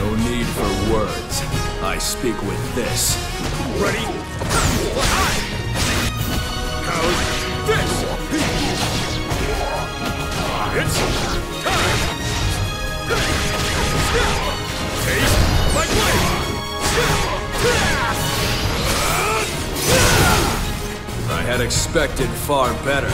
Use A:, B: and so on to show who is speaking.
A: No need for words. I speak with this.
B: Ready? How's this? It's time! Taste my blade!
A: I had expected far better.